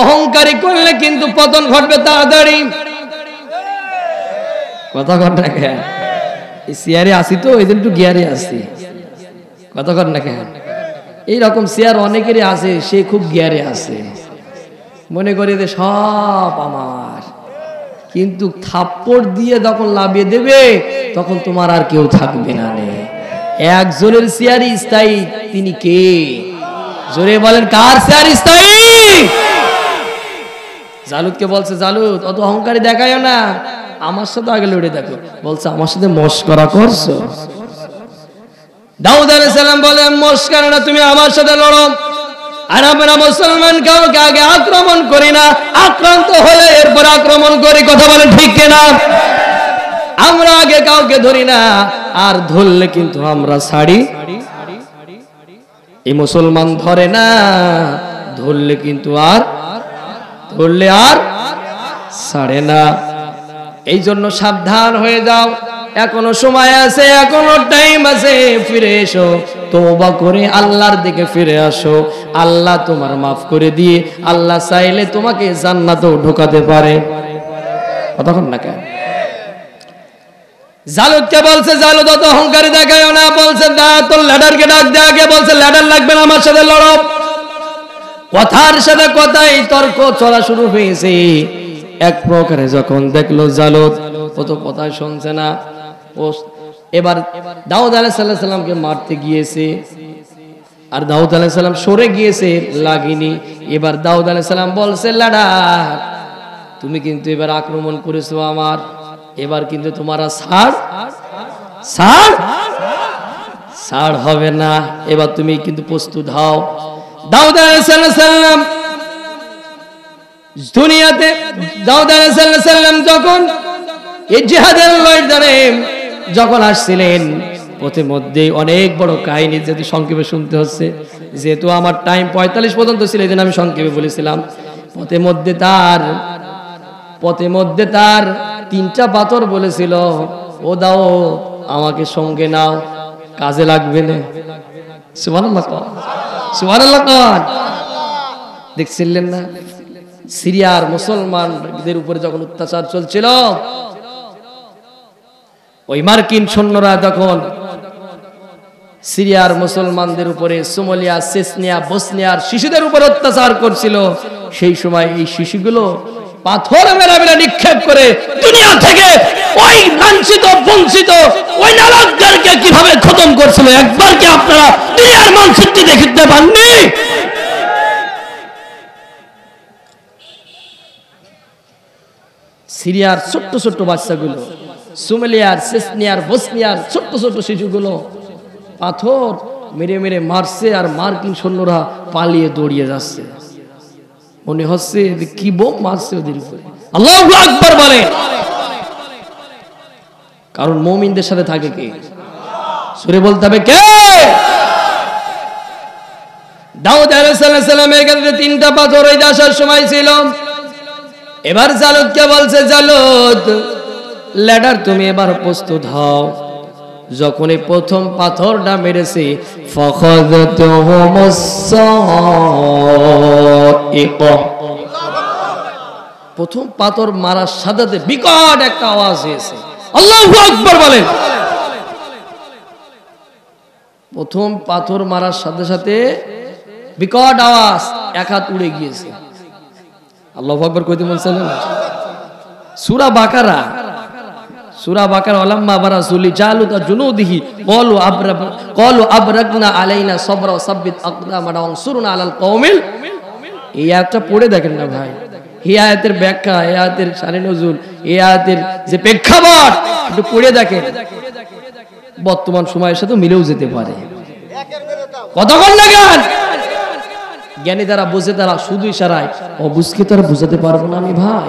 অহংকারী করলে কিন্তু পতন ঘটবে তাড়াতাড়ি। কথা কর না কেন? চেয়ারে আসি তো এই দিন একটু গিয়ারে আসি কথা কর না কেন? এইরকম চেয়ার অনেকেরই আছে, সে খুব গিয়ারে আছে। মনে করি যে সব আমার। কিন্তু থাপ্পড় দিয়ে যখন লাভিয়ে দেবে, তখন তোমার আর কেউ থাকবে না রে একজনের চেয়ারই স্থায়ী, তিনি কে? জোরে বলেন, কার চেয়ার স্থায়ী? জালুদকে বলছে, জালুদ, অত অহংকারী দেখায় না। আমার সাথে আগে লড়ে দেখো। বলছে, আমার সাথে মস্করা করছ? দাউদ আলাইহিস সালাম বলেন মস্করা না, তুমি আমার সাথে লড়ো। আর আমরা মুসলমান কাউকে আগে আক্রমণ করি না। আক্রান্ত হলে এরপর আক্রমণ করি, কথা বলেন ঠিক কিনা? আমরা আগে কাউকে ধরি না, আর ধরলে কিন্তু আমরা ছাড়ি। এই মুসলমান ধরে না, ধরলে কিন্তু আর ধরলে আর ছাড়ে না। এই জন্য সাবধান হয়ে যাও। এখনও সময় আছে, এখনও টাইম আছে, ফিরে এসো। তোবা করে আল্লাহর দিকে ফিরে আসো। আল্লাহ তোমার মাফ করে দিয়ে, আল্লাহ চাইলে তোমাকে জান্নাতেও ঢোকাতে পারে। কতক্ষণ না কেন? জালুদকে বলছে জালুদ অত অহংকারী দেখায় না। বলছে দা তোর ল্যাডারকে ডাক দে আগে। বলছে ল্যাডার লাগবে না, আমার সাথে লড়ো। কথার সাথে কথাই তর্ক চলা শুরু হয়েছে। এক প্রকারে যখন দেখল জালুদ, ও তো কথা শুনছে না। ও এবার দাউদ আলাইহিস সালামকে মারতে গিয়েছে। আর দাউদ আলাইহিস সালাম সরে গিয়েছে, লাগিনি। এবার দাউদ আলাইহিস সালাম বলছে লাডার তুমি কিন্তু এবার আক্রমণ করেছ আমার। এবার কিন্তু তোমার ছাড় ছাড় ছাড় হবে না। এবার তুমি কিন্তু প্রস্তুত হও। দাউদ দুনিয়াতে দাউদ যখন যখন আসছিলেন পথে মধ্যে অনেক বড় কাহিনী যদি সংক্ষেপে শুনতে হচ্ছে, যেহেতু আমার টাইম পঁয়তাল্লিশ পর্যন্ত ছিল, এই আমি সংক্ষেপে বলেছিলাম। পথে মধ্যে তার পথে মধ্যে তার তিনটা পাথর বলেছিল, ও দাও আমাকে সঙ্গে নাও, কাজে লাগবে না। দেখছিলেন না? সিরিয়ার মুসলমানদের উপরে যখন অত্যাচার চলছিল, ওই মার্কিন সৈন্যরা যখন সিরিয়ার মুসলমানদের উপরে সোমালিয়া সেসনিয়া বসনিয়ার শিশুদের উপর অত্যাচার করছিল, সেই সময় এই শিশুগুলো পাথর মেরা মেরা নিক্ষেপ করে দুনিয়া থেকে ওই লাঞ্ছিত, বঞ্চিত, ওই নালাকদেরকে কীভাবে খতম করছিল? একবার কি আপনারা দুনিয়ার মানচিত্রে দেখতে পাননি? সিরিয়ার ছোট্ট ছোট্ট বাচ্চাগুলো, সুমেলিয়ার, সেসনিয়ার, বসনিয়ার ছোট্ট ছোট্ট শিশুগুলো পাথর মেরে মেরে মারছে আর মার্কিন সৈন্যরা পালিয়ে দৌড়িয়ে যাচ্ছে। মনে হচ্ছে কি বোম মারছে ওদের উপরে। আল্লাহ আকবর বলে। কারণ মমিনদের সাথে থাকে কে? সুরে বলতে হবে কে? দাউদ আলাইহিস সালামের কাছে তিনটা পাথর ওই আসার সময় ছিল। এবার জালুদকে বলছে জালুদ ল্যাডার তুমি এবার প্রস্তুত হও। যখন এই প্রথম পাথরটা মেরেছে প্রথম পাথর মারার সাথে বিকট একটা আওয়াজ হয়েছে। আল্লাহ আকবর বলেন। প্রথম পাথর মারার সাথে সাথে বিকট আওয়াজ, এক হাত উড়ে গিয়েছে। আল্লাহ আকবর কইতে বলছেন সুরা বাকারা। সুরা বাকার আলাম্মা বারা সুলি জালু তা জুনুদিহি কলু আবরা কলু আবরাকনা আলাইনা সবরা সাব্বিত আকদামানা ওয়ানসুরনা আলাল কওমিল। এই আয়াতটা পড়ে দেখেন না ভাই। এই আয়াতের ব্যাখ্যা, এই আয়াতের শানে নজুল, এই আয়াতের যে প্রেক্ষাপট, একটু পড়ে দেখেন। বর্তমান সময়ের সাথে মিলেও যেতে পারে। কতক্ষণ লাগান জ্ঞানী তারা বোঝে তারা শুধু ইশারায়, অবুঝকে তারা বুঝাতে পারব না আমি ভাই।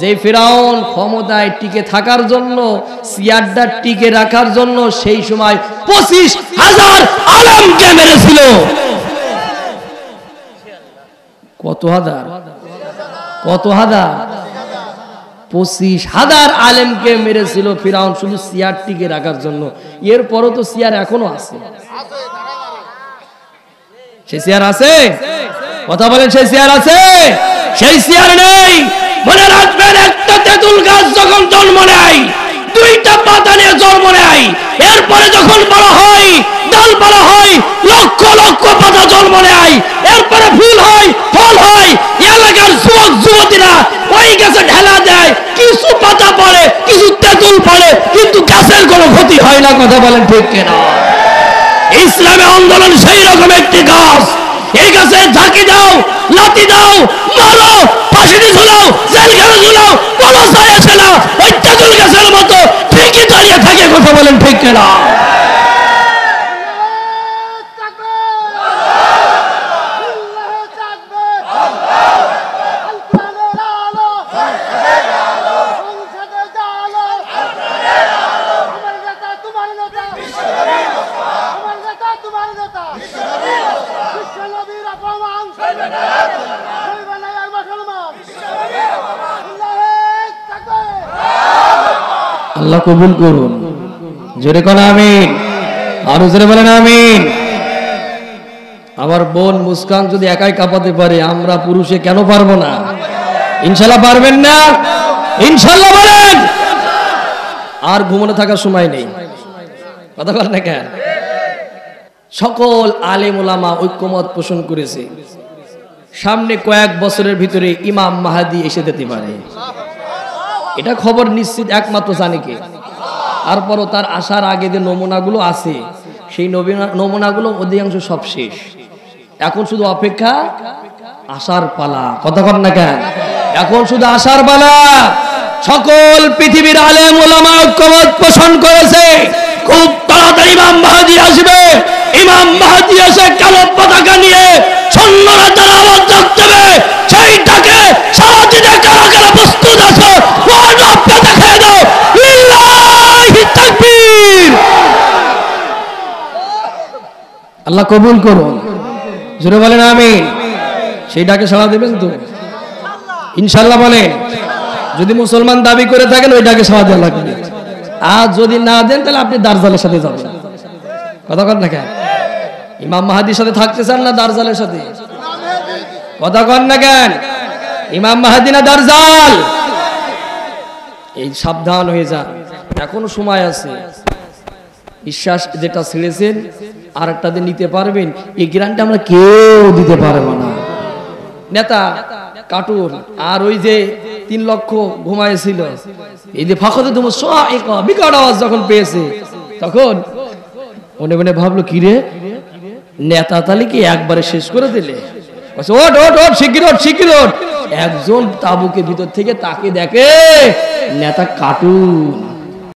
যেই ফিরাউন ক্ষমতায় টিকে থাকার জন্য সিয়ারটা টিকে রাখার জন্য সেই সময় পঁচিশ হাজার আলমকে মেরেছিল। কত হাজার? কত হাজার? পঁচিশ হাজার আলেমকে মেরেছিল ফিরাউন শুধু সিয়ার টিকে রাখার জন্য। এরপরও তো সিয়ার এখনও আছে। সেই চেয়ার আছে? কথা বলেন, সে চেয়ার আছে? সেই চেয়ার নেই। মনে রাখবেন, একটা তেঁতুল গাছ যখন জন্ম নেয়, দুইটা পাতা নিয়ে জন্ম নেয়, এরপরে যখন বড় হয় ডালপালা হয়, লক্ষ লক্ষ পাতা জন্ম নেয়, এরপরে ফুল হয়, ফল হয় এলাকার যুবক, যুবতীরা ওই গাছে ঢেলা দেয়, কিছু পাতা পড়ে, কিছু তেঁতুল পড়ে, কিন্তু গাছের কোনো ক্ষতি হয় না, কথা বলেন ঠিক কিনা? ইসলামে আন্দোলন সেই রকম একটি গাছ এই গাছে ঝাঁকি দাও লাতি দাও, মারো ফাঁসিটি ঝুলাও জেলখানে ঝুলাও কোনো যায় আসে না। ওই গাছের মতো ঠিকই দাঁড়িয়ে থাকে, কথা বলেন ঠিক কিনা? আল্লাহ কবুল করুন। জোরে কোন, আমিন। আরও জোরে বলেন, আমিন। আমার বোন মুস্কান যদি একাই কাঁপাতে পারে, আমরা পুরুষে কেন পারব না? ইনশাল্লাহ পারবেন না? ইনশাল্লাহ বলেন। আর ঘুমনে থাকার সময় নেই। কথা বলেন না কেন? সকল আলেম ওলামা ঐক্যমত পোষণ করেছে। সামনে কয়েক বছরের ভিতরে ইমাম মাহাদি এসে যেতে পারে। এটা খবর নিশ্চিত একমাত্র জানে কে? তারপরও তার আসার আগে যে নমুনাগুলো আছে, সেই নমুনাগুলো অধিকাংশ সব শেষ। এখন শুধু অপেক্ষা আসার পালা। কথা কর না কেন? এখন শুধু আসার পালা। সকল পৃথিবীর আলেম ওলামা ঐক্যমত পোষণ করেছে। খুব তাড়াতাড়ি ইমাম মাহাদি আসবে। ইমাম মাহাদি এসে কালো পতাকা নিয়ে সৈন্যরা তারা আওয়াজ দেবে সেইটাকে সারা দিনে কারা কারা প্রস্তুত আল্লাহ কবুল করুন। জোরে বলেন আমিন। সেইটাকে সাড়া দেবেন তো? ইনশাল্লাহ বলেন যদি মুসলমান দাবি করে থাকেন, ওইটাকে সাড়া দেওয়া লাগবে। আর যদি না দেন, তাহলে আপনি দার্জালের সাথে যাবেন। কথা কর না কেন? ইমাম মাহাদির সাথে থাকতে চান না দার্জালের সাথে? কথা কর না কেন? ইমাম মাহাদি না দার্জাল? এই সাবধান হয়ে যান। এখনও সময় আছে। বিশ্বাস যেটা ছেড়েছেন আর একটা দিন নিতে পারবেন। এই গ্রান্টটা আমরা কেউ দিতে পারব না। নেতা কার্টুন আর ওই যে তিন লক্ষ ঘুমাইছিল, এই যে ফাঁকতে তোমার বিকট আওয়াজ যখন পেয়েছে, তখন মনে মনে ভাবলো, কি রে? নেতা তালি কি একবারে শেষ করে দিলে। ওট ওট ওট শিগগির ওঠ শিগগির ওঠ। একজন তাবুকে ভিতর থেকে তাকে দেখে, নেতা কার্টুন।